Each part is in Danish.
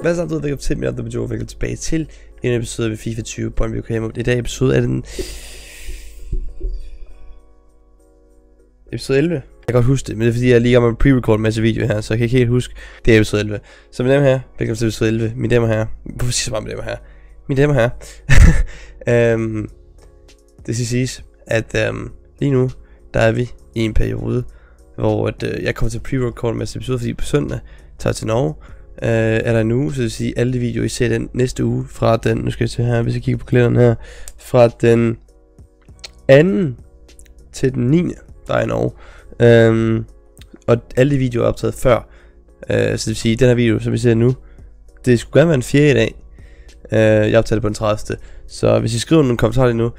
Hvad så, du ved, velkommen til mit andre video, velkommen tilbage til en episode af FIFA 20 Point View Camo. I dag episode er den... Episode 11. Jeg kan godt huske det, men det er fordi, jeg lige har pre-record en masse video her, så jeg kan ikke helt huske. Det er episode 11. Så mine damer her, velkommen til episode 11. Mine damer her. Hvorfor siger jeg så meget mine damer her? Mine damer her. um, øhm, det skal siges, at um, lige nu, der er vi i en periode, hvor at, uh, jeg kommer til at pre-record en masse episoder, fordi på søndag tager jeg til Norge øh, er der nu, så det vil sige alle de videoer I ser den næste uge fra den, nu skal jeg se her, hvis jeg kigger på kalenderen her, fra den 2. til den 9. der er en år. Øhm, og alle de videoer er optaget før. Øh, så det vil sige, den her video, som vi ser nu, det skulle gerne være en fjerde i dag. Øh, jeg optager det på den 30. Så hvis I skriver nogle kommentarer nu,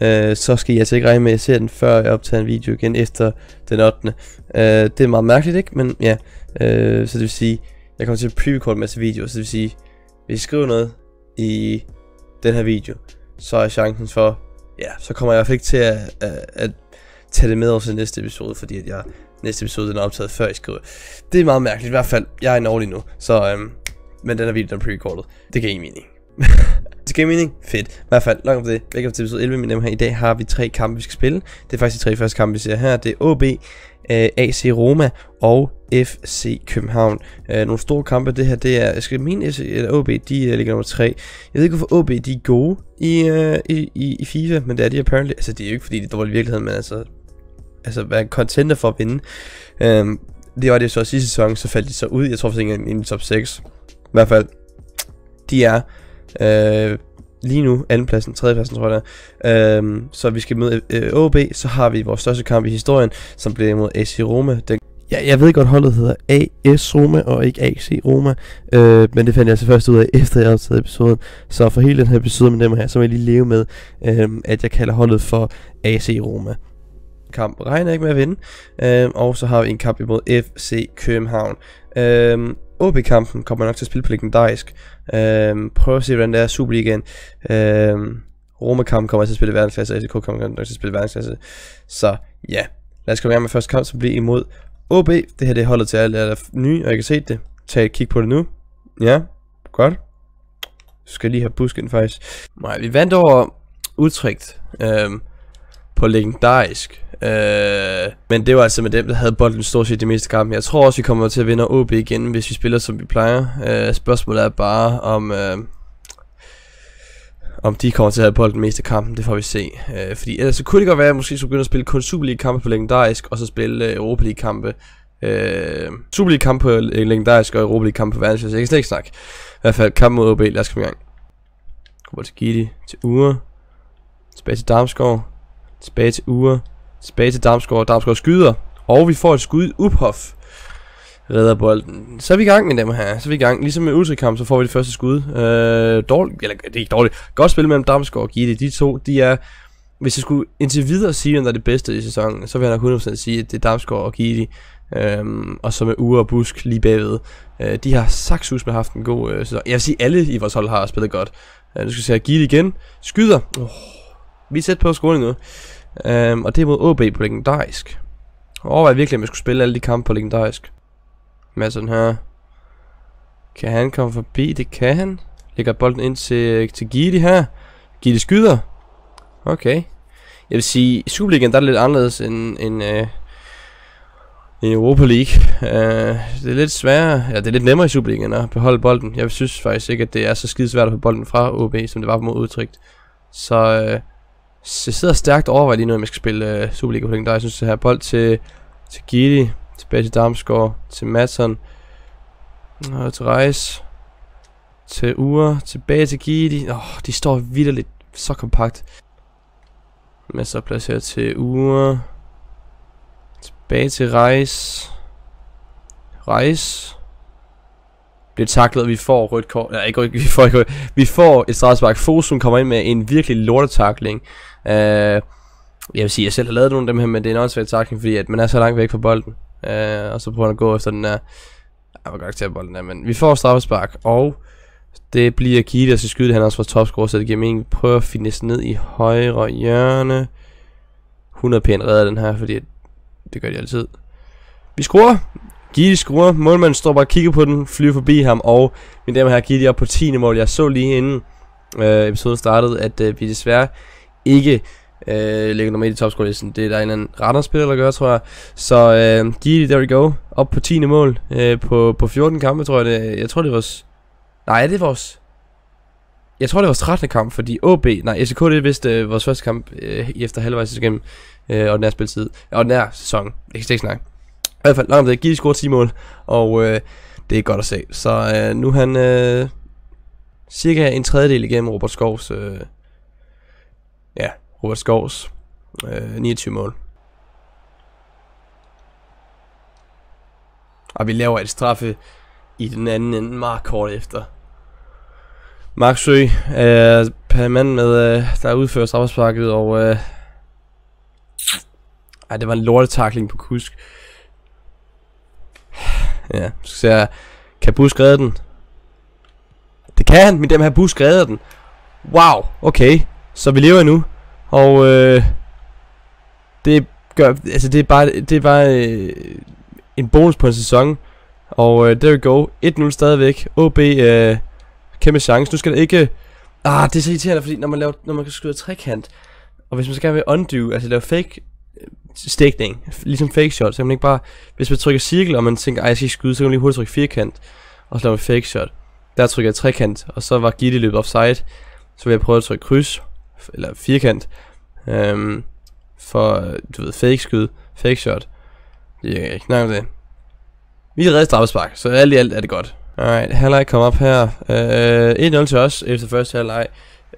øh, så skal I altså ikke regne med, at jeg ser den, før jeg optager en video igen efter den 8. Øh, det er meget mærkeligt, ikke? Men ja, øh, så det vil sige, jeg kommer til at pre-record en masse videoer, så det vil sige, hvis I skriver noget i den her video, så er chancen for, ja, så kommer jeg i hvert fald ikke til at, at, at tage det med over til næste episode, fordi at jeg, næste episode den er optaget før I skriver. Det er meget mærkeligt, i hvert fald, jeg er en lige nu, så øhm, men den her video den er pre-recorded. Det giver ingen mening. det giver mening? Fedt. I hvert fald, langt om det. Velkommen til episode 11 med dem her. I dag har vi tre kampe, vi skal spille. Det er faktisk de tre første kampe, vi ser her. Det er OB, øh, AC Roma og FC København. Øh, nogle store kampe, det her, det er, jeg skal mene, at OB, de uh, ligger nummer 3. Jeg ved ikke, hvorfor OB, de er gode i, uh, i, i, i FIFA, men det er de apparently. Altså, det er jo ikke, fordi de er dårlige i virkeligheden, men altså, altså, være contender for at vinde. Øh, det var det så sidste sæson, så faldt de så ud. Jeg tror faktisk ikke, i top 6. I hvert fald, de er øh, lige nu andenpladsen, tredjepladsen tror jeg der. Øhm, så vi skal møde øh, OB, så har vi vores største kamp i historien, som bliver mod AC Roma. Den Ja, jeg ved godt, holdet hedder AS Roma og ikke AC Roma, øh, men det fandt jeg altså først ud af, efter jeg optaget episoden. Så for hele den her episode med dem her, så må jeg lige leve med, øh, at jeg kalder holdet for AC Roma. Kamp regner ikke med at vinde, øh, og så har vi en kamp imod FC København. Øh, OB-kampen kommer nok til at spille på legendarisk. Øh, prøv at se, hvordan det er Superligaen. Øh, Roma-kampen kommer til at spille verdensklasse, og SK kommer nok til at spille verdensklasse. Så ja, lad os komme i gang med første kamp, som bliver imod OB. Det her det holder til alle, der er nye, og jeg kan se det. Tag et kig på det nu. Ja, godt. Så skal lige have busken faktisk. Nej, vi vandt over Utrecht øhm, på legendarisk. Øh, men det var altså med dem, der havde bolden stort set de meste kampe. Jeg tror også, vi kommer til at vinde OB igen, hvis vi spiller som vi plejer. Øh, spørgsmålet er bare, om, øh, om de kommer til at have bolden meste kampen. Det får vi se. Øh, fordi ellers så kunne det godt være, at måske skulle begynde at spille kun Super League kampe på legendarisk, og så spille øh, Europa League kampe. Øh, Super League kampe på øh, legendarisk og Europa League kampe på verdensklasse. Jeg kan slet ikke snakke. I hvert fald kamp mod OB. Lad os komme i gang. Kommer til Gidi, til Ure, tilbage til Damsgaard, tilbage til Ure, Tilbage til Damsgaard. Damsgaard skyder. Og vi får et skud. Uphoff redder bolden. Så er vi i gang med dem her. Så er vi i gang. Ligesom med Ultrakamp, så får vi det første skud. Øh, dårligt. Eller det er ikke dårligt. Godt spil mellem Damsgaard og Gitte. De to, de er... Hvis jeg skulle indtil videre sige, hvem der er det bedste i sæsonen, så vil jeg nok 100% sige, at det er Damsgaard og Gitte. Øhm, og så med Ure og Busk lige bagved. Øh, de har sakssus med haft en god øh, sæson. Jeg vil sige, at alle i vores hold har spillet godt. Øh, nu skal vi se Gitte igen. Skyder. Oh, vi er tæt på scoring nu. Øhm, og det er mod OB på legendarisk. Overvej virkelig, om jeg skulle spille alle de kampe på legendarisk. Med sådan her. Kan han komme forbi? Det kan han. Lægger bolden ind til, til Gidi her. Gidi skyder. Okay. Jeg vil sige, i Superligaen der er det lidt anderledes end, end, øh, i Europa League. Uh, det er lidt sværere, ja det er lidt nemmere i Superligaen at beholde bolden. Jeg synes faktisk ikke, at det er så skide svært at få bolden fra OB, som det var mod udtrykt. Så uh, så jeg sidder stærkt overvejet lige nu, om jeg skal spille øh, uh, Superliga på der. Jeg synes, at have bold til, til Gidi, tilbage til Damsgaard, til Madsen, og til Reis, til Ure, tilbage til Gidi. Åh, oh, de står vidderligt så kompakt. Masser af plads her til Ure, tilbage til Reis, Reis, bliver taklet, og vi får rødt kort. Nej, ikke vi får ikke rødt. Vi får et straffespark. Fosun kommer ind med en virkelig lortetakling. Uh, jeg vil sige, at jeg selv har lavet nogle af dem her, men det er en åndssvagt takling, fordi at man er så langt væk fra bolden. Øh, og så prøver han at gå efter den der... Jeg var godt til bolden der, men vi får straffespark, og det bliver Kida, der skal skyde han også fra topscore, så det giver mening. prøver at finesse ned i højre hjørne. 100 pænt redder den her, fordi det gør de altid. Vi skruer. Gidi scorer, målmanden står bare og kigger på den, flyver forbi ham, og min damer her Gidi op på 10. mål. Jeg så lige inden øh, episoden startede, at øh, vi desværre ikke øh, ligger nummer 1 i topscore-listen. Det er der en anden Randers-spiller, der gør, tror jeg. Så øh, Gidi, there we go. Op på 10. mål øh, på, på 14 kampe, tror jeg det. Jeg tror det var... Nej, det vores... Jeg tror det var 13. kamp, fordi OB, nej, FCK det er vist øh, vores første kamp øh, efter halvvejs igennem øh, ordinær spilletid, ordinær sæson, det kan ikke snakke. I hvert fald, langt det, Gidi scorer 10 mål, og øh, det er godt at se. Så øh, nu han øh, cirka en tredjedel igennem Robert Skovs, øh, ja, Robert Skovs øh, 29 mål. Og vi laver et straffe i den anden ende meget kort efter. Mark Sø er per mand med, øh, der udfører straffesparket, og øh, ej, det var en lortetakling på kusk. Ja, så ser jeg, kan Busk redde den? Det kan han, men dem her Busk redder den. Wow, okay. Så vi lever nu. Og øh, det gør, altså det er bare, det er bare øh, en bonus på en sæson. Og øh, there we go. 1-0 stadigvæk. OB, øh, kæmpe chance. Nu skal der ikke... Ah, det er så irriterende, fordi når man, laver, når man kan skyde trekant, og hvis man skal vil undo, altså lave fake øh, stikning, ligesom fake shot, så kan man ikke bare, hvis man trykker cirkel, og man tænker, ej, jeg skal ikke skyde, så kan man lige hurtigt trykke firkant, og så lave fake shot. Der trykker jeg trekant, og så var Gitte løbet offside, så vil jeg prøve at trykke kryds, eller firkant, øhm, for, du ved, fake skud, fake shot. Det er ikke nok det. Vi har reddet straffespark, så alt i alt er det godt. Alright, halvleg kom op her. Øh, 1-0 til os efter første halvleg.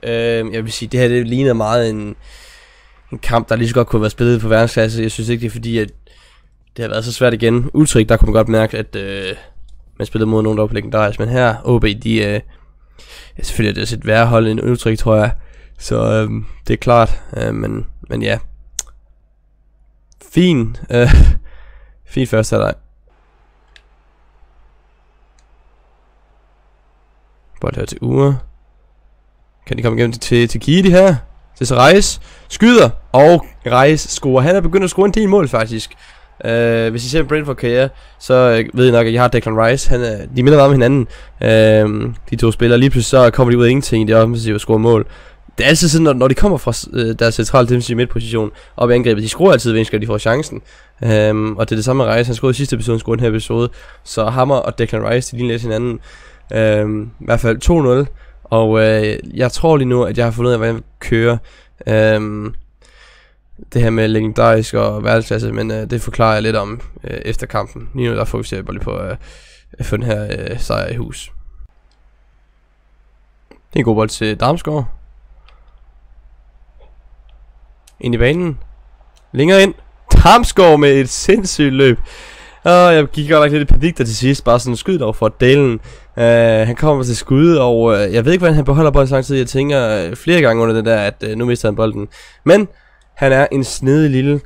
Øh, jeg vil sige, det her det ligner meget en, en kamp, der lige så godt kunne være spillet på verdensklasse. Jeg synes ikke, det er fordi, at det har været så svært igen. Utrygt, der kunne man godt mærke, at øh, man spillede mod nogen, der var på legendarisk. Men her, OB, de... Øh, selvfølgelig er det et værre hold end Utrygt, tror jeg. Så øh, det er klart. Øh, men, men ja. Fin. Øh, fin første halvleg. Bold her til Ure. Kan de komme igennem til, til Kidi her? Til Reis. Skyder. Og Reis scorer. Han er begyndt at score en del mål faktisk. Uh, hvis I ser Brentford karriere, så uh, ved I nok, at jeg har Declan Rice. Han, uh, de minder meget om hinanden. Uh, de to spillere. Lige pludselig så kommer de ud af ingenting i det offensive og scorer mål. Det er altid sådan, når, når de kommer fra øh, deres centrale defensive midtposition op i angrebet, de skruer altid, hver de får chancen. Øhm, og det er det samme med Rice. Han scorede i sidste episode, han scorede den her episode. Så Hammer og Declan Rice, de ligner lidt hinanden. Øhm, I hvert fald 2-0. Og øh, jeg tror lige nu, at jeg har fundet ud af, hvordan jeg kører. øhm, det her med legendarisk og verdensklasse, men øh, det forklarer jeg lidt om øh, efter kampen. Lige nu der fokuserer jeg bare lige på øh, at få den her øh, sejr i hus. Det er en god bold til Damsgaard. Ind i banen. Længere ind. Damsgaard med et sindssygt løb. Og jeg gik godt nok lidt i panik der til sidst, bare sådan skyd over for dalen. Uh, øh, han kommer til skud, og uh, jeg ved ikke, hvordan han beholder bolden så lang tid. Jeg tænker uh, flere gange under det der, at uh, nu mister han bolden. Men han er en snedig lille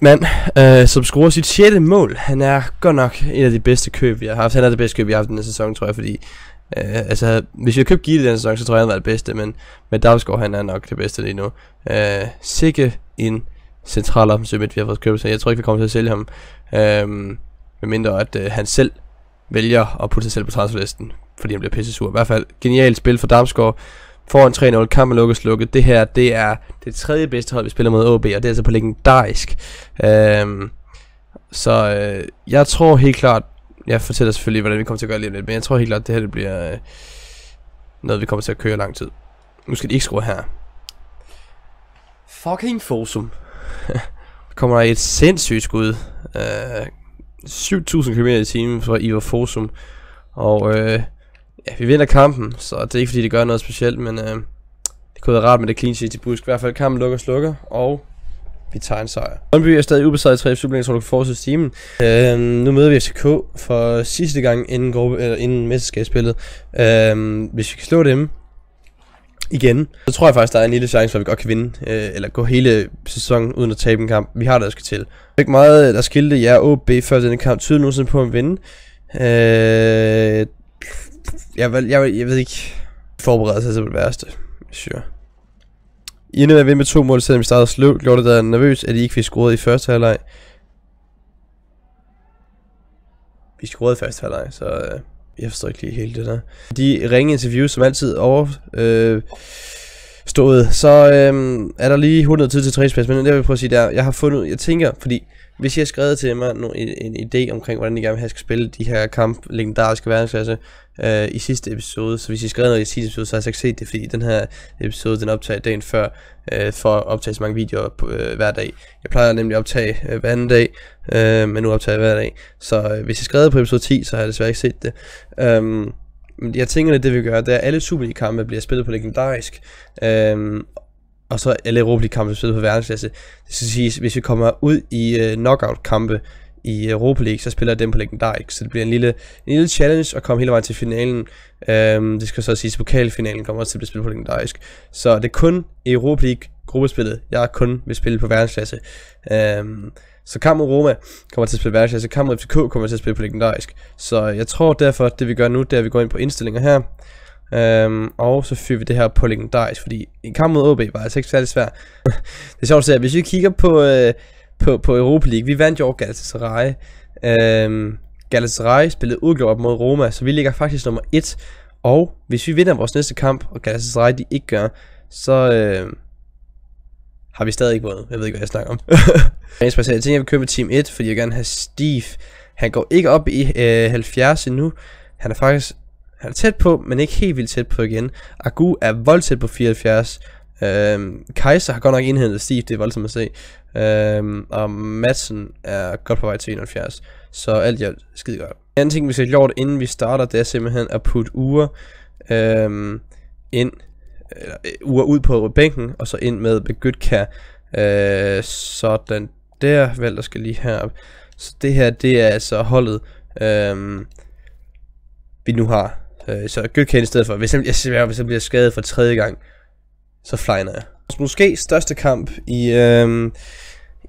mand, uh, som scorer sit sjette mål. Han er godt nok en af de bedste køb, vi har haft. Han er det bedste køb, vi har haft den sæson, tror jeg, fordi... Uh, altså, hvis jeg købte købt Gitte den sæson, så tror jeg, han var det bedste, men med Damsgaard, han er nok det bedste lige nu. Uh, sikke en central offensiv midt, vi har fået købt, så jeg tror ikke, vi kommer til at sælge ham. Øhm, mindre at øh, han selv vælger at putte sig selv på transferlisten, fordi han bliver pisse sur. I hvert fald genialt spil for Damsgaard. Foran 3-0, kampen lukkes lukket. Det her, det er det tredje bedste hold, vi spiller mod OB, og det er altså på legendarisk. Øhm, så øh, jeg tror helt klart, jeg fortæller selvfølgelig, hvordan vi kommer til at gøre det lidt, men jeg tror helt klart, at det her det bliver øh, noget, vi kommer til at køre lang tid. Nu skal de ikke skrue her. Fucking Fosum. kommer der et sindssygt skud. Uh, 7000 km i timen fra Ivar Fosum. Og uh, ja, vi vinder kampen, så det er ikke fordi det gør noget specielt, men uh, det kunne være rart med det clean sheet i busk. I hvert fald kampen lukker og slukker, og vi tager en sejr. Brøndby er stadig ubesejret i tre supplinger, så du kan fortsætte timen. Uh, nu møder vi FCK for sidste gang inden, gruppe, eller inden mesterskabsspillet. Uh, hvis vi kan slå dem, igen, så tror jeg faktisk, der er en lille chance for, at vi godt kan vinde, øh, eller gå hele sæsonen uden at tabe en kamp. Vi har det, der skal til. Der ikke meget, der skilte jer OB før denne kamp. Tyder nogensinde på at vinde. Øh, jeg, jeg, jeg, jeg ved ikke, forberede sig til det værste. Sure. I ender med at vinde med to mål, selvom vi startede sløvt, gjorde det der nervøs, at I ikke fik scoret i første halvleg. vi scorede første halvleg, så øh, jeg forstår ikke lige hele det der. De ringe interviews, som altid over... Øh, stået. Så øh, er der lige 100 tid til træningsplads, men det vil jeg prøve at sige der. Jeg har fundet, jeg tænker, fordi hvis I har skrevet til mig nu, en, en idé omkring, hvordan I gerne vil have, skal spille de her kamp, legendariske verdensklasse, øh, i sidste episode, så hvis I har skrevet noget i sidste episode, så har jeg ikke set det, fordi den her episode, den optager dagen før, øh, for at optage så mange videoer på, øh, hver dag. Jeg plejer nemlig at optage øh, hver anden dag, øh, men nu optager jeg hver dag. Så øh, hvis I har skrevet på episode 10, så har jeg desværre ikke set det. Um, men jeg tænker, at det vi gør, det er, at alle Superliga-kampe bliver spillet på legendarisk. Øhm, og så alle Europa League-kampe spillet på verdensklasse. Det skal sige, hvis vi kommer ud i øh, knockout-kampe i Europa League, så spiller dem på legendarisk. Så det bliver en lille, en lille challenge at komme hele vejen til finalen. Øhm, det skal så sige, at pokalfinalen kommer også til at blive spillet på legendarisk. Så det er kun Europa League gruppespillet, jeg kun vil spille på verdensklasse. Øhm, så kamp mod Roma kommer til at spille verdensklasse, kamp mod FCK kommer til at spille på legendarisk. Så jeg tror derfor, at det vi gør nu, det er, at vi går ind på indstillinger her. Øhm, og så fyrer vi det her på legendarisk, fordi en kamp mod OB var altså ikke særlig svært. det er sjovt at se, at hvis vi kigger på, øh, på, på Europa League, vi vandt jo over Galatasaray. Øhm, Galatasaray spillede udgjort mod Roma, så vi ligger faktisk nummer 1. Og hvis vi vinder vores næste kamp, og Galatasaray de ikke gør, så, øh, har vi stadig ikke vundet. Jeg ved ikke, hvad jeg snakker om. jeg tænker, jeg vil købe Team 1, fordi jeg gerne have Steve. Han går ikke op i øh, 70 endnu. Han er faktisk han er tæt på, men ikke helt vildt tæt på igen. Agu er voldtæt på 74. Øhm, Kaiser har godt nok indhentet Steve, det er voldsomt at se. Øhm, og Madsen er godt på vej til 71. Så alt er skide godt. En anden ting, vi skal have gjort, inden vi starter, det er simpelthen at putte uger øhm, ind eller, øh, uger ud på bænken, og så ind med Begytka. Øh, sådan der, vel, der skal lige herop. Så det her, det er altså holdet, øhm, vi nu har. Øh, så Gødkær i stedet for, hvis jeg, jeg, hvis jeg bliver skadet for tredje gang, så flyner jeg. Måske største kamp i, øh,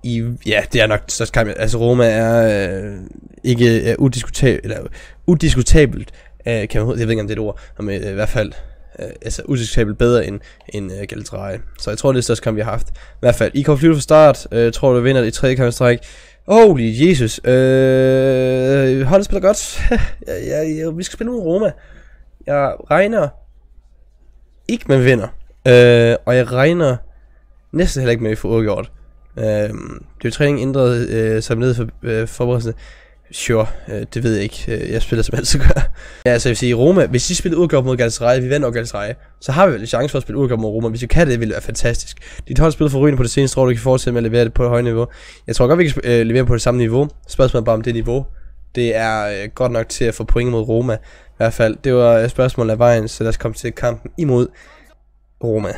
i, ja, det er nok største kamp. Altså Roma er øh, ikke er udiskutabelt, eller udiskutabelt, øh, kan man, jeg ved ikke om det er et ord, men øh, i hvert fald øh, altså udiskutabelt bedre end, end øh, Galatasaray. Så jeg tror, det er det største kamp, vi har haft. I hvert fald, I kommer flyve fra start. Øh, tror du vinder det i tredje kamp stræk. Holy Jesus. Øh, holdet spiller godt. ja, ja, ja, vi skal spille mod Roma. Jeg regner ikke med vinder. Øh, og jeg regner næsten heller ikke med, at vi får udgjort. Øh, det er jo træning ændret øh, som ned for øh, forberedelse. Sure, øh, det ved jeg ikke. Øh, jeg spiller som altid gør. Ja, altså jeg vil sige, Roma, hvis de spiller udgave mod Galatasaray, vi vinder over Galatasaray, så har vi vel en chance for at spille udgave mod Roma. Hvis vi kan det, ville det være fantastisk. Dit hold spiller for Rune på det seneste år, du kan fortsætte med at levere det på et højt niveau. Jeg tror godt, vi kan øh, levere på det samme niveau. Spørgsmålet er bare om det niveau. Det er øh, godt nok til at få point mod Roma. I hvert fald, det var øh, et spørgsmål af vejen, så lad os komme til kampen imod Roma.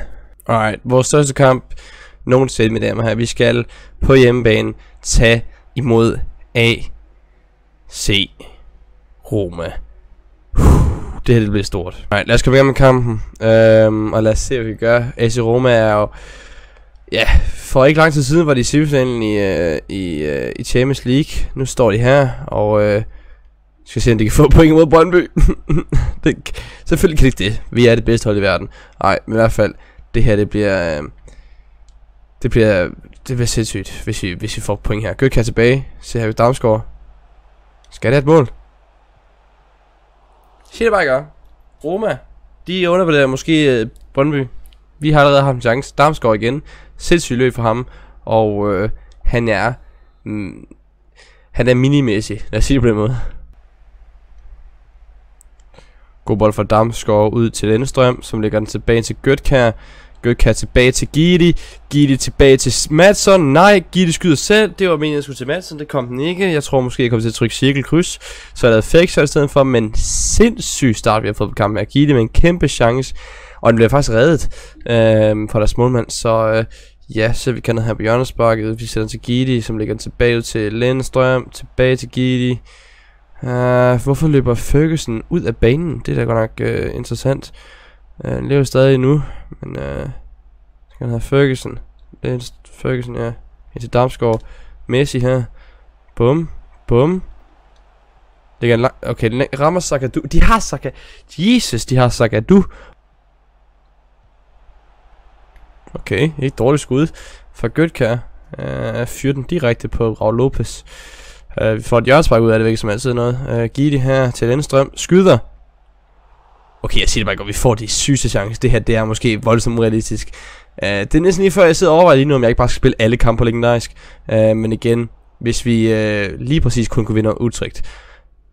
Alright, vores største kamp nogensinde med damer her. Vi skal på hjemmebane tage imod AC Roma. det her det bliver stort. Alright, lad os komme i gang med kampen. Øhm, og lad os se, hvad vi gør. AC Roma er jo... Ja, for ikke lang tid siden var de i semifinalen i, øh, i, øh, i Champions League. Nu står de her, og øh, skal se, om de kan få point mod Brøndby. det, selvfølgelig kan de ikke det. Vi er det bedste hold i verden. Nej, men i hvert fald, det her, det bliver... Øh, det bliver, det bliver sindssygt, hvis vi, hvis vi får point her. Gøk her tilbage. Se her ved Damsgaard. Skal det have et mål? Sig det bare ikke Roma. De undervurderer måske øh, Brøndby. Vi har allerede haft en chance. Damsgaard igen. Sindssygt løb for ham. Og øh, han er... Mm, han er minimæssig. Lad os sige det på den måde. God bold fra Damsgaard ud til Lennestrøm, som lægger den tilbage til Gøtkær. Gøtkær tilbage til Gidi. Gidi tilbage til Madsen. Nej, Gidi skyder selv. Det var meningen, at skulle til Madsen. Det kom den ikke. Jeg tror måske, jeg kom til at trykke cirkelkryds. Så jeg lavede fake i stedet for. Men sindssyg start, vi har fået på kampen her. Gidi med en kæmpe chance. Og den bliver faktisk reddet øh, fra deres målmand. Så øh, ja, så vi kan her på hjørnesparket. Øh, vi sætter den til Gidi, som ligger tilbage til Lindstrøm. Tilbage til Gidi. Uh, hvorfor løber Ferguson ud af banen? Det er da godt nok uh, interessant. Uh, han lever stadig nu, men uh, skal han have Ferguson. Det Ferguson, ja. Ind til Damsgaard. Messi her. Bum. Bum. Det kan okay, den rammer Sakadu. De har Saka... Jesus, de har Sakadu. Okay, ikke dårligt skud fra Götkær. Uh, øh, fyrer den direkte på Raul Lopez. Uh, vi får et hjørnespark ud af det, væk som altid noget. Uh, Gidi her til Lindstrøm. Skyder. Okay, jeg siger det bare godt, vi får de sygeste chancer. Det her, det er måske voldsomt realistisk. Uh, det er næsten lige før, jeg sidder og overvejer lige nu, om jeg ikke bare skal spille alle kampe på legendarisk. Uh, men igen, hvis vi uh, lige præcis kun kunne vinde utrygt,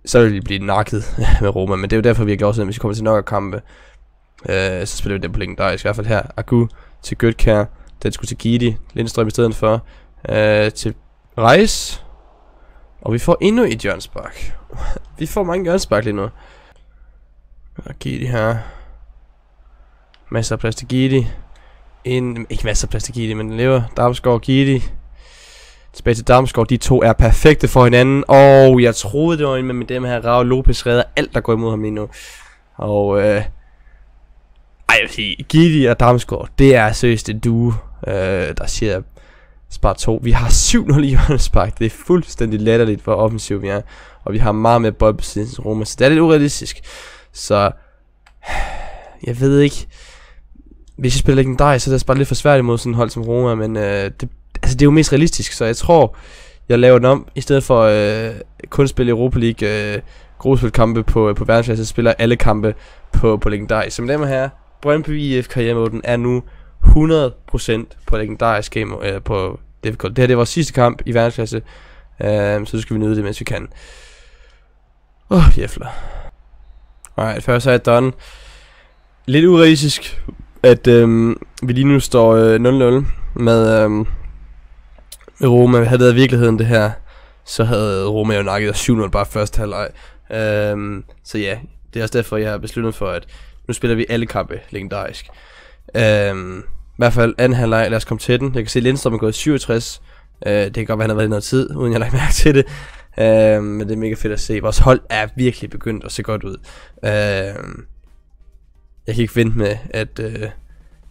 så ville vi blive nakket med Roma. Men det er jo derfor, vi har gjort sådan, hvis vi kommer til nok at kampe, uh, så spiller vi den på legendarisk. I hvert fald her, Agu til Götkær. Den skulle til Gidi, Lindstrøm i stedet for. Øh, til Reis. Og vi får endnu et hjørnspark. vi får mange hjørnspark lige nu. Og Gidi her. Masser af plads til Gidi. En, ikke masser af plads til Gidi, men den lever. Damsgaard og Gidi. Tilbage til Damsgaard. De to er perfekte for hinanden. Og jeg troede, det var en med dem her. Raul Lopez redder alt, der går imod ham lige nu. Og øh, ej, jeg vil sige, Gidi og Damsgaard, det er seriøst et duo, øh, der siger Spar 2. Vi har 7-0 i hjørnespark. Det er fuldstændig latterligt, hvor offensiv vi er. Og vi har meget mere boldbesiddelse end Roma. Så det er lidt urealistisk. Så jeg ved ikke. Hvis jeg spiller legendarisk, så er det altså bare lidt for svært imod sådan et hold som Roma. Men øh, det, altså, det er jo mest realistisk. Så jeg tror, jeg laver den om. I stedet for øh, kun spille Europa League øh, gruppespilkampe på, øh, på verdensklasse, så spiller alle kampe på, på legendarisk. Så med dem her, Brøndby IF karrieremoden er nu 100% på legendarisk game, øh, på difficult. Det her det er vores sidste kamp i verdensklasse, øh, så skal vi nyde det, mens vi kan. Åh, oh, jæfler. Alright, først er jeg done. Lidt urealistisk, at øh, vi lige nu står øh, 0-0 med, øh, med Roma. Havde det været virkeligheden det her, så havde Roma jo nakket 7-0 bare første halvleg. Øh, så ja, det er også derfor, jeg har besluttet for, at nu spiller vi alle kampe legendarisk. Øhm, I hvert fald anden halvleg, lad os komme til den. Jeg kan se, at Lindstrøm er gået 67. Øh, det kan godt være, han har været i noget tid, uden jeg har lagt mærke til det. Øh, men det er mega fedt at se. Vores hold er virkelig begyndt at se godt ud. Øh, jeg kan ikke vente med, at øh,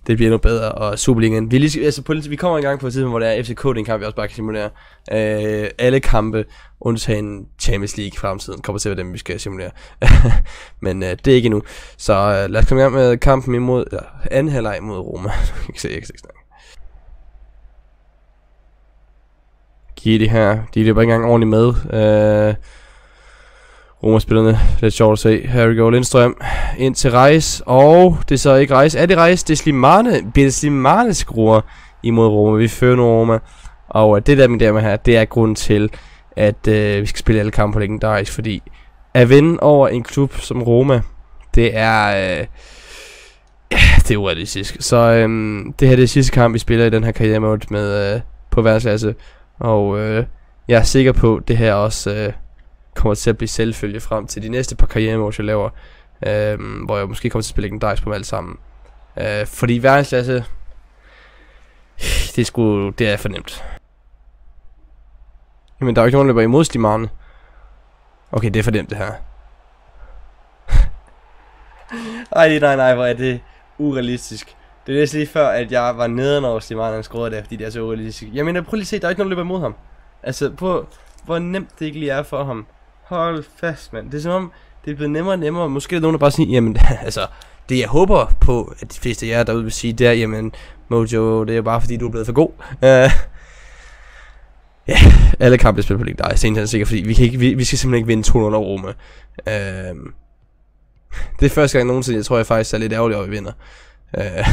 det bliver endnu bedre. Og Superligaen, vi, lige, altså på, vi kommer en gang på et tidspunkt, hvor det er FCK, det er en kamp, vi også bare kan simulere. Øh, alle kampe, undtagen Champions League i fremtiden, kommer til at være dem, vi skal simulere. Men øh, det er ikke endnu. Så øh, lad os komme i gang med kampen imod, eller anden halvleg mod Roma. jeg kan se, jeg kan ikke snakke. Giv det her. De løber ikke engang ordentligt med. Øh, Roma-spillerne. Lidt sjovt at se. Harry we go. Lindstrøm ind til Reis. Og det er så ikke Reis. Er det Reis? Det er Slimane. Bliver det Slimane skruer imod Roma. Vi fører nu Roma. Og det der med damer her, det er grunden til, at øh, vi skal spille alle kampe på legendarisk. Fordi at vinde over en klub som Roma, det er... Øh, ja, det er urealistisk. Så øh, det her det er sidste kamp, vi spiller i den her karriere mode med øh, på verdensklasse. Og øh, jeg er sikker på, at det her også... Øh, kommer til at blive selvfølge frem til de næste par karrieremål, jeg laver. Øh, hvor jeg måske kommer til at spille legendarisk på dem alle sammen. Øh, fordi verdensklasse, det er sgu, det er fornemt. Jamen, der er jo ikke nogen, der løber imod Stimane. Okay, det er fornemt det her. Ej, nej, nej, hvor er det urealistisk. Det er næsten lige før, at jeg var nede, når Slimane han scorede det, fordi det er så urealistisk. Jeg mener, prøv lige at se, der er ikke nogen, der løber imod ham. Altså, på hvor nemt det ikke lige er for ham. Hold fast, mand. Det er som om, det er blevet nemmere og nemmere. Måske er der nogen, der bare siger, jamen, altså, det jeg håber på, at de fleste af jer derude vil sige, det er, jamen, Mojo, det er bare fordi, du er blevet for god. Uh, ja, alle kampe er spillet på League Dice, det er sikkert, fordi vi, kan ikke, vi, vi skal simpelthen ikke vinde 200 over Roma. Uh, det er første gang nogensinde, jeg tror, jeg faktisk er lidt ærgerlig over, at vi vinder. Uh,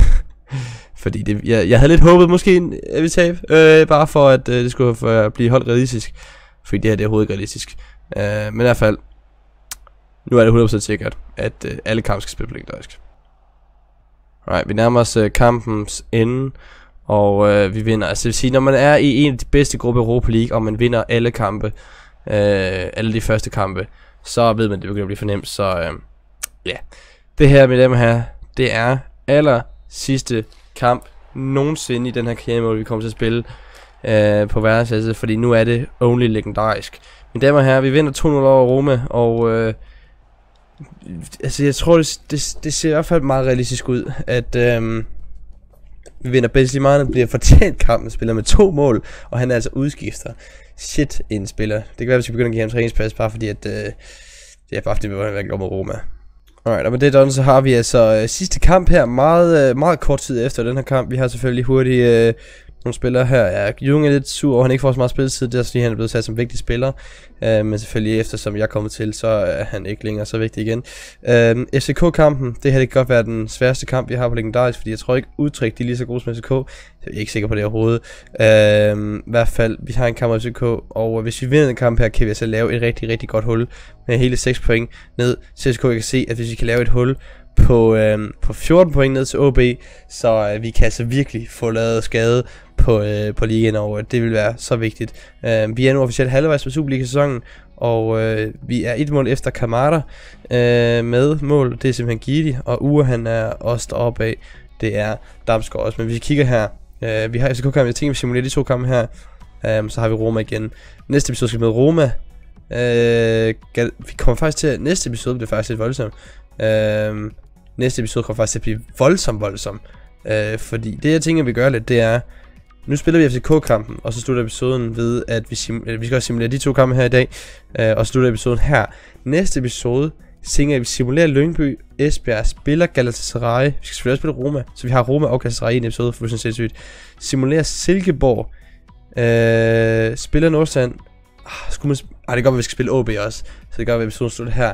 fordi det, jeg, jeg havde lidt håbet måske, at vi tabe, uh, øh, bare for at uh, det skulle for, blive holdt realistisk. Fordi det her det er overhovedet ikke realistisk. Uh, men i hvert fald, nu er det 100% sikkert, at uh, alle kampe skal spille på legendarisk. Alright, vi nærmer os uh, kampens ende, og uh, vi vinder. Altså det vil sige, når man er i en af de bedste grupper i Europa League, og man vinder alle kampe, uh, alle de første kampe, så ved man, at det begynder at blive fornemt. Så uh, ja, yeah. det her med dem her, det er aller sidste kamp nogensinde i den her karriere, vi kommer til at spille uh, på verdensklasse, fordi nu er det only legendarisk. Mine damer og herrer, vi vinder 2-0 over Roma, og øh, altså jeg tror, det, det, det ser i hvert fald meget realistisk ud, at øh, vi vinder Benzema, bliver fortjent kampen, spiller med to mål, og han er altså udskifter. Shit, en spiller. Det kan være, hvis vi begynder at give ham træningspas, bare fordi, at øh, det er bare fordi, vi vil være med Roma. Alright, og med det done, så har vi altså øh, sidste kamp her, meget, øh, meget kort tid efter den her kamp. Vi har selvfølgelig hurtigt øh, nogle spillere her. Ja, Jung er lidt sur, og han ikke får så meget spilletid. Det er fordi, han er blevet sat som vigtig spiller. Uh, men selvfølgelig, eftersom jeg er kommet til, så er han ikke længere så vigtig igen. Øh, uh, FCK-kampen, det her det kan godt være den sværeste kamp, vi har på Legendarisk, fordi jeg tror ikke, udtryk de er lige så gode som FCK. Jeg er ikke sikker på det overhovedet. Uh, I hvert fald, vi har en kamp med FCK, og hvis vi vinder den kamp her, kan vi altså lave et rigtig, rigtig godt hul med hele 6 point ned. Så FCK kan se, at hvis vi kan lave et hul på, øh, på 14 point ned til OB, så øh, vi kan altså virkelig få lavet skade på, øh, på ligaen, og det vil være så vigtigt. Øh, vi er nu officielt halvvejs på Superliga-sæsonen, og øh, vi er et mål efter Kamara øh, med mål, det er simpelthen Gidi, og Ure han er også deroppe af, det er Damsgaard også, men hvis vi kigger her, øh, vi har FCK-kampen, jeg tænker vi simulerer de to kampe her, øh, så har vi Roma igen. Næste episode skal vi med Roma, øh, vi kommer faktisk til, næste episode bliver faktisk lidt voldsomt, øh, næste episode kommer faktisk til at blive voldsomt voldsom. Øh, fordi det jeg tænker vi gør lidt, det er, nu spiller vi FCK-kampen, og så slutter episoden ved, at vi, sim- vi skal også simulere de to kampe her i dag, øh, og slutter episoden her. Næste episode, tænker at vi simulerer Lyngby, Esbjerg, spiller Galatasaray, vi skal selvfølgelig også spille Roma, så vi har Roma og Galatasaray i en episode, for sådan sindssygt. Simulerer Silkeborg, øh, spiller Nordsjælland, ah, skulle man, ah, det kan godt være, vi skal spille OB også, så det kan godt være, at episoden slutter her.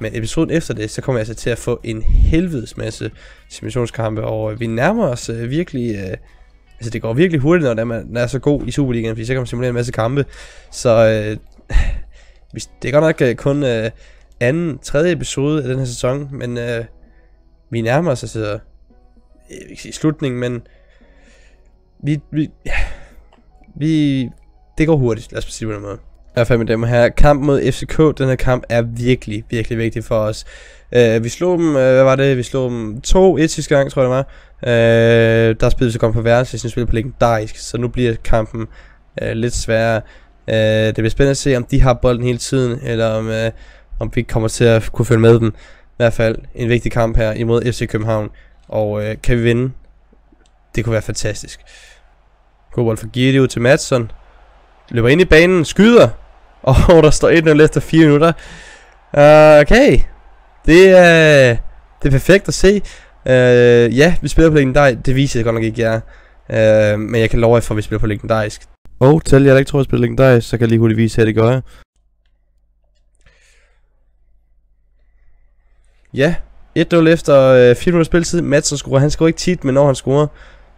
Men episoden efter det, så kommer jeg altså til at få en helvedes masse simulationskampe, og vi nærmer os øh, virkelig... Øh, altså det går virkelig hurtigt, når man er så god i Superligaen, fordi så kan man simulere en masse kampe. Så øh, det er godt nok øh, kun øh, anden, tredje episode af den her sæson, men øh, vi nærmer os altså, jeg vil ikke sige slutningen, men vi, vi, ja, vi, det går hurtigt, lad os sige på den måde hvert fald med dem her. Kamp mod FCK, den her kamp er virkelig, virkelig vigtig for os. Uh, vi slog dem, uh, hvad var det? Vi slog dem 2-1 sidste gang, tror jeg det var. Uh, der spillede vi så godt på værelse, vi spillede på legendarisk, så nu bliver kampen uh, lidt sværere. Uh, det bliver spændende at se, om de har bolden hele tiden, eller om, uh, om vi kommer til at kunne følge med dem. I hvert fald en vigtig kamp her imod FC København. Og uh, kan vi vinde? Det kunne være fantastisk. God bold for Gideon til Madsen. Løber ind i banen, skyder. Og der står 1-0 efter 4 minutter. Uh, okay. Det er, det er perfekt at se. Uh, ja, vi spiller på legendarisk. Det viser jeg godt nok ikke, jeg er. Uh, men jeg kan love jer for, at vi spiller på legendarisk. Og til jer, der ikke tror, at jeg spiller legendarisk, så kan jeg lige hurtigt vise, at det gør jeg. Ja, 1-0 efter øh, 4 minutter spilletid. Madsen scorer. Han scorer ikke tit, men når han scorer,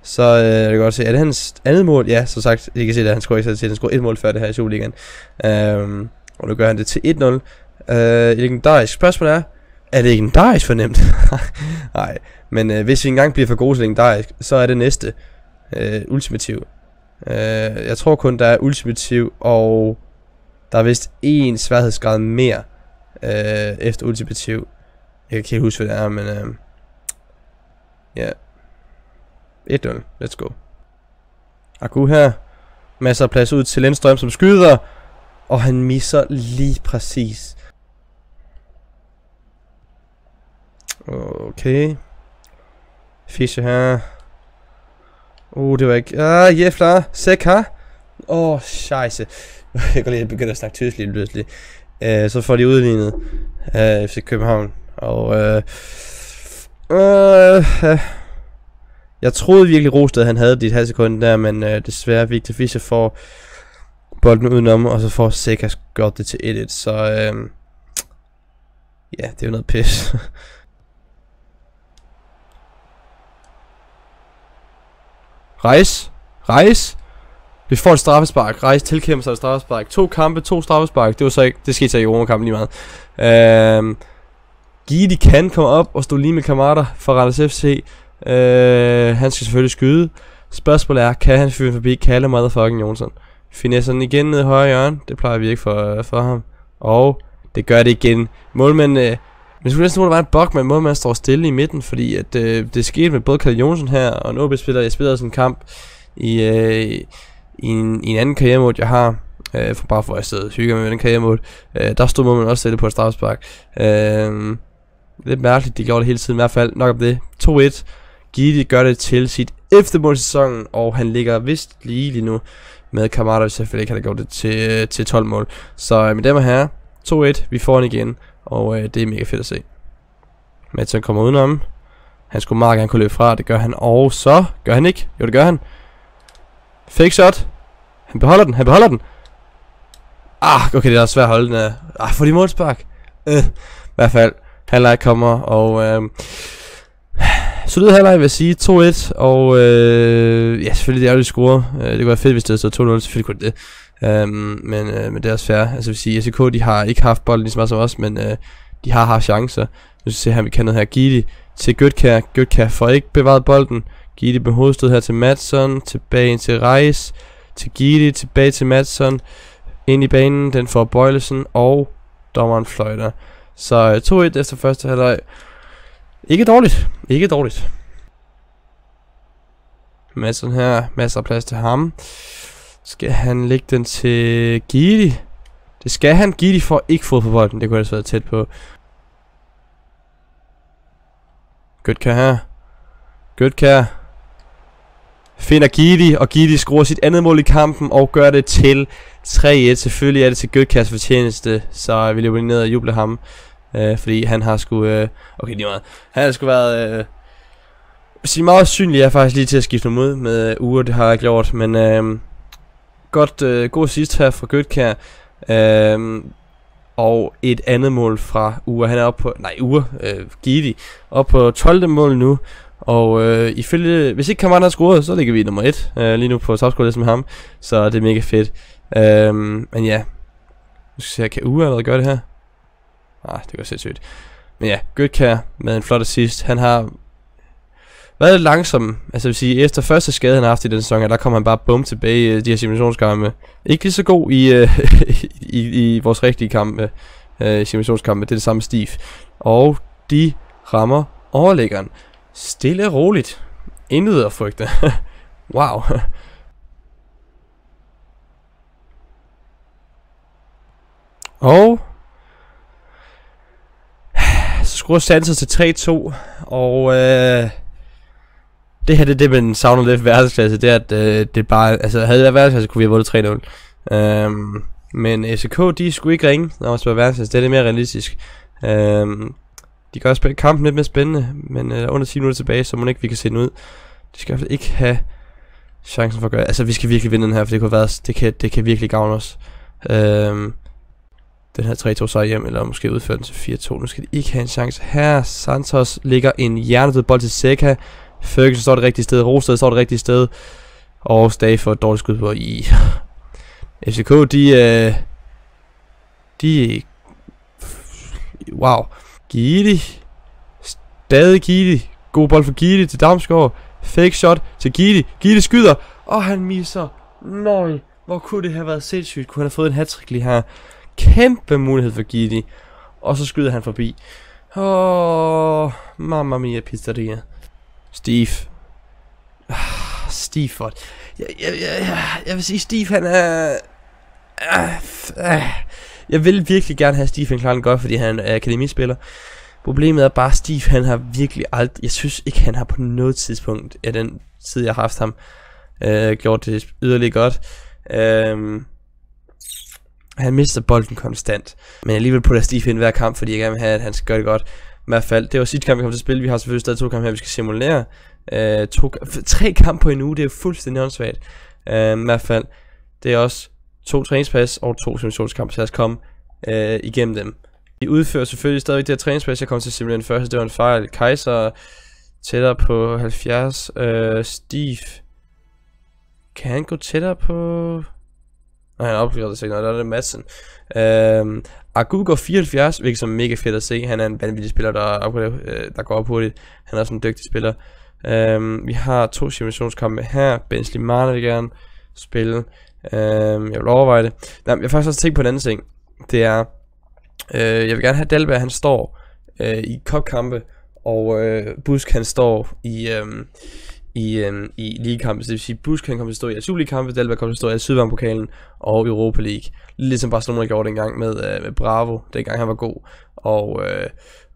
så øh, jeg kan godt se, er det hans andet mål? Ja, så sagt, I kan se, at han scorer ikke så til. Han scorer et mål før det her i Superligaen. Øhm, og nu gør han det til 1-0. Øh, legendarisk spørgsmål er, er det legendarisk for nemt? Nej, men øh, hvis vi engang bliver for gode til legendarisk, så er det næste øh, ultimativ. Øh, jeg tror kun, der er ultimativ, og der er vist en sværhedsgrad mere øh, efter ultimativ. Jeg kan ikke huske, hvad det er, men... Øh, ja, yeah. 1-0. Let's go. Aku her. Masser af plads ud til Lindstrøm, som skyder. Og han misser lige præcis. Okay. Fischer her. Uh, det var ikke... Ah, Jeffler. Sæk her. Åh, oh, scheisse. Jeg kan lige begynde at snakke tysk lige pludselig. Uh, så får de udlignet øh, uh, FC København. Og... Uh, uh, uh, jeg troede virkelig Rosted han havde dit halv sekund der, men uh, desværre Victor Fischer får bolden udenom, og så får Sekas gjort det til 1-1, så uh, ja, det er jo noget pis. Rejs, rejs. Vi får et straffespark. Rejs tilkæmper sig et straffespark. To kampe, to straffespark. Det var så ikke, det skete så i Roma-kampen lige meget. Øhm, Gidi kan komme op og stå lige med Kamada for Randers FC. Øh, han skal selvfølgelig skyde. Spørgsmålet er, kan han fyre forbi Kalle Motherfucking Jonsson? Finesser den igen ned i højre hjørne. Det plejer vi ikke for, øh, for ham. Og det gør det igen. Målmanden... Men skulle næsten tro, der var en bug med, måden, man står stille i midten, fordi at, øh, det skete med både Kalle Jonsson her, og en OB-spiller. Jeg spillede sådan en kamp i, øh, i, en, i en anden karrieremode, jeg har. Øh, for bare for at sidde og hygge med den karrieremode. Øh, der stod man også stille på et straffespark. Øh, lidt mærkeligt, de gjorde det hele tiden. I hvert fald nok om det. 2-1. Gidi gør det til sit eftermål i sæsonen, og han ligger vist lige lige nu med kammerater, selvfølgelig ikke han har gjort det til, øh, til 12 mål. Så øh, med dem her, 2-1, vi får den igen, og øh, det er mega fedt at se. Madsen kommer udenom. Han skulle meget gerne kunne løbe fra, det gør han, og så gør han ikke. Jo, det gør han. Fake shot. Han beholder den, han beholder den. Ah, okay, det er svært at holde den af. Ah, for de målspark. Øh, I hvert fald, halvleg kommer, og øh, solid halvleg vil jeg sige, 2-1, og øh, ja, selvfølgelig det er jo de score. Øh, det kunne være fedt, hvis det stod 2-0, selvfølgelig kunne det Øhm, men, øh, men det er også fair. Altså vil sige, SK de har ikke haft bolden lige så meget som os, men øh, de har haft chancer. Nu skal vi se her, vi kan noget her. Gidi til Götkær. Götkær får ikke bevaret bolden. Gidi med hovedstød her til Madsen. Tilbage ind til Reis. Til Gidi. Tilbage til Madsen. Ind i banen. Den får Bøjlesen. Og dommeren fløjter. Så øh, 2-1 efter første halvleg. Ikke dårligt. Ikke dårligt. Madsen her. Masser af plads til ham. Skal han lægge den til Gidi? Det skal han. Gidi får ikke fod på bolden. Det kunne ellers være tæt på. Götkær her. care. Finder Gidi, og Gidi skruer sit andet mål i kampen og gør det til 3-1. Selvfølgelig er det til Götkærs fortjeneste, så vi løber ned og jubler ham. Øh, fordi han har sgu... Øh, okay, lige meget. Han har sgu været... Øh, sige meget synlig er faktisk lige til at skifte ham ud med øh, uger, det har jeg gjort, men øh, godt, øh, god sidst her fra Gøtkær. Øhm, og et andet mål fra Ure. Han er oppe på, nej Ure, øh, Gidi, oppe på 12. mål nu. Og øh, ifølge, hvis ikke Kamara har scoret, så ligger vi nummer 1 øh, lige nu på topscore med ligesom ham. Så det er mega fedt. Øhm, men ja, nu skal se kan Ure allerede gøre det her? Ah, det går sindssygt. Men ja, Gøtkær med en flot assist. Han har været langsom. Altså vil sige, efter første skade han har haft i den sæson, der kommer han bare bum tilbage i øh, de her simulationskampe. Ikke lige så god i, øh, i, i vores rigtige kampe, øh, simulationskampe. Det er det samme Steve. Og de rammer overlæggeren. Stille og roligt. Intet at frygte. wow. Og så skruer Santos til 3-2, og øh, det her det er det, man savner lidt ved verdensklasse, det er, at øh, det bare, altså havde det været verdensklasse, kunne vi have vundet 3-0. Øhm, men FCK, de skulle ikke ringe, når man spiller verdensklasse, det er det mere realistisk. Øhm, de kan også kampen lidt mere spændende, men øh, under 10 minutter tilbage, så må ikke vi kan se den ud. De skal i hvert fald ikke have chancen for at gøre Altså, vi skal virkelig vinde den her, for det kunne være, det kan, det kan virkelig gavne os. Øhm, den her 3-2 sejr hjem, eller måske udføre den til 4-2. Nu skal de ikke have en chance. Her Santos ligger en hjernedød bold til Seca. Ferguson står det rigtige sted, Rosted står det rigtige sted, og Stafford et dårligt skud på i. FCK, de, øh, de, wow, Gidi, stadig Gidi, god bold for Gidi til Damsgaard, fake shot til Gidi, Gidi skyder, og han misser, nøj, hvor kunne det have været sindssygt, kunne han have fået en hat lige her, kæmpe mulighed for Gidi, og så skyder han forbi, åh, oh, mamma mia pizzeria. Steve. Ah, Steve, Ford. jeg, jeg, jeg, jeg vil sige, Steve han er... Ah, ah. Jeg vil virkelig gerne have Steve han godt, fordi han er akademispiller. Problemet er bare, Steve han har virkelig alt. Jeg synes ikke, han har på noget tidspunkt af den tid, jeg har haft ham, øh, gjort det yderligere godt. Øh, han mister bolden konstant. Men alligevel putter Steve ind hver kamp, fordi jeg gerne vil have, at han skal gøre det godt. I hvert fald, det var sidste kamp, vi kom til at spille. Vi har selvfølgelig stadig to kampe her, vi skal simulere. Øh, to, tre kampe på en uge, det er fuldstændig åndssvagt. Øh, I hvert fald, det er også to træningspas og to simulationskampe, så lad os komme øh, igennem dem. Vi udfører selvfølgelig stadig det her træningspas. Jeg kom til simpelthen først, det var en fejl. Kaiser tættere på 70. Øh, Steve. Kan han gå tættere på... Og han opgraderer det og der er det Madsen. Øhm, Agu går 74, hvilket er mega fedt at se. Han er en vanvittig spiller, der, øh, der går op hurtigt. Han er også en dygtig spiller. Øhm, vi har to simulationskampe her. Bensley Marne vil gerne spille. Øhm, jeg vil overveje det. Nej, jeg har faktisk også tænkt på en anden ting. Det er, øh, jeg vil gerne have Dalberg, han står øh, i kopkampe, og øh, Busk han står i, øh, i, øh, i ligekampe. Så det vil sige, Busk kan komme til at stå i Superliga-kampe, Dalberg kommer til at stå i Sydvarmpokalen og Europa League. Lidt ligesom Barcelona gjorde dengang med, øh, med Bravo, dengang han var god, og, øh,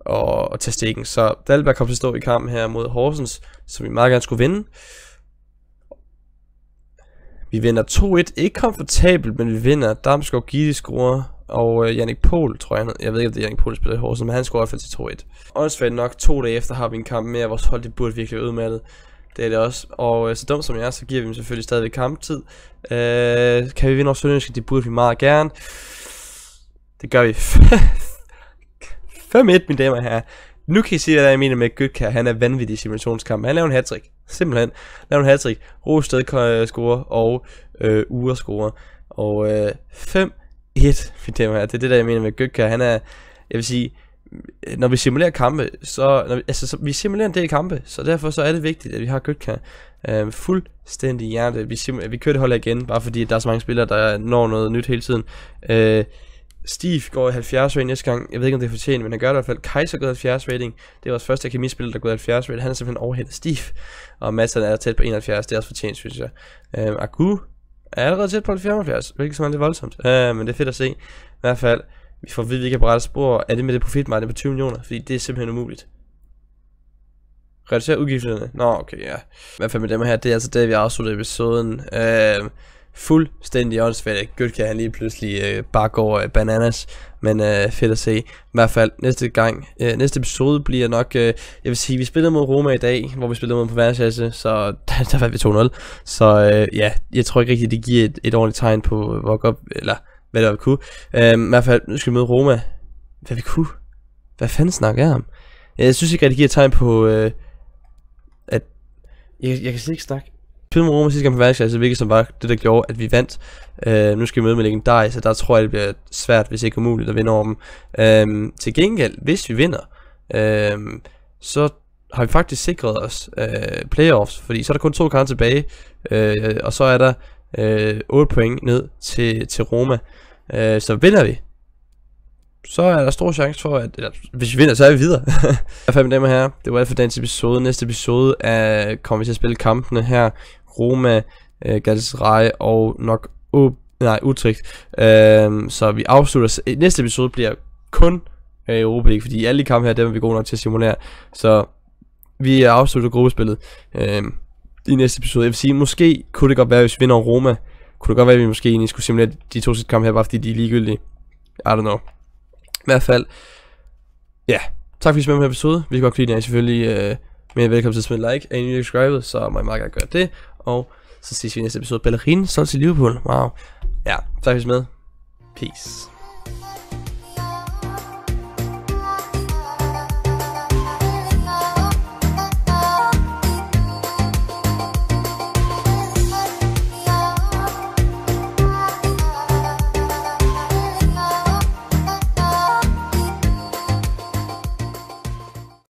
og, og tage stikken. Så Dalberg kommer til at stå i kampen her mod Horsens, som vi meget gerne skulle vinde. Vi vinder 2-1, ikke komfortabelt, men vi vinder. Damsgaard Gitte scorer, og øh, Jannik Pohl, tror jeg, jeg ved ikke, om det er Jannik Pohl, der spiller i Horsens, men han scorer i hvert fald til 2-1. Åndsfærdigt nok, to dage efter har vi en kamp mere, vores hold det burde virkelig være udmattet. Det er det også. Og øh, så dumt som jeg er, så giver vi dem selvfølgelig stadigvæk kamptid. Øh, kan vi vinde over Sønderjyske? Det burde vi meget gerne. Det gør vi. 5-1, mine damer og herrer. Nu kan I se, hvad jeg mener med Gøtka. Han er vanvittig i simulationskamp. Han laver en hattrick. Simpelthen. Laver en hattrick. Rosted øh, scorer og øh, Ure scorer. Og øh, 5-1, mine damer og herrer. Det er det, der jeg mener med Gøtka. Han er, jeg vil sige, når vi simulerer kampe, så, når vi, altså, så, vi simulerer en del kampe, så derfor så er det vigtigt, at vi har Gøtka øh, fuldstændig hjerte. Vi, sim, vi kører det hold igen, bare fordi der er så mange spillere, der når noget nyt hele tiden. Øh, Steve går i 70 rating næste gang. Jeg ved ikke, om det er fortjent, men han gør det i hvert fald. Kaiser går i 70 rating. Det er vores første akademispiller, der går i 70 rating. Han er simpelthen overhældet Steve. Og Madsen er tæt på 71. Det er også fortjent, synes jeg. Øh, Aku er allerede tæt på 74, hvilket som er lidt voldsomt. Øh, men det er fedt at se. I hvert fald, vi får at vide, at vi kan brætte spor. Er det med det profitmarked på 20 millioner? Fordi det er simpelthen umuligt. Reducere udgifterne. Nå, okay, ja. I hvert fald med dem her, det er altså det, vi afslutter episoden. Øh, fuldstændig åndssvagt. Godt kan han lige pludselig øh, bare gå øh, bananas. Men øh, fedt at se. I hvert fald næste gang, øh, næste episode bliver nok, øh, jeg vil sige, vi spillede mod Roma i dag, hvor vi spillede mod på verdensklasse, så der, der var vi 2-0. Så øh, ja, jeg tror ikke rigtigt, det giver et, et ordentligt tegn på, hvor godt, eller hvad det var, vi kunne. Øhm, I hvert fald, nu skal vi møde Roma. Hvad vi kunne? Hvad fanden snakker jeg om? Jeg synes ikke at det giver tegn på, øh, at jeg, jeg kan slet ikke snakke spillede med Roma sidste gang på verdensklasse, hvilket som var det, der gjorde, at vi vandt. Øh, nu skal vi møde med legendari, så der tror jeg, det bliver svært, hvis ikke umuligt at vinde over dem. Øh, til gengæld, hvis vi vinder, øh, så har vi faktisk sikret os øh, playoffs, fordi så er der kun to kampe tilbage, øh, og så er der øh, 8 point ned til, til Roma. Øh, så vinder vi, så er der stor chance for, at eller, hvis vi vinder, så er vi videre. I hvert fald her, det var alt for dagens episode. Næste episode er, kommer vi til at spille kampene her Roma, øh, Galatasaray og nok U nej, Utrecht. Øh, så vi afslutter, næste episode bliver kun øh, Europa League, fordi alle de kampe her, dem er vi gode nok til at simulere. Så vi afslutter gruppespillet øh, i næste episode. Jeg vil sige, måske kunne det godt være, hvis vi vinder Roma, kunne det godt være, at vi måske egentlig skulle simulere de to sidste kampe her, bare fordi de er ligegyldige. I don't know. I hvert fald, ja, tak fordi I med på episode. Vi kan godt lide den, selvfølgelig øh, men velkommen til at smide like, er I nye så må I meget gerne gøre det. Og så ses vi i næste episode. Ballerine, solgt til Liverpool. Wow. Ja, tak for med. Peace.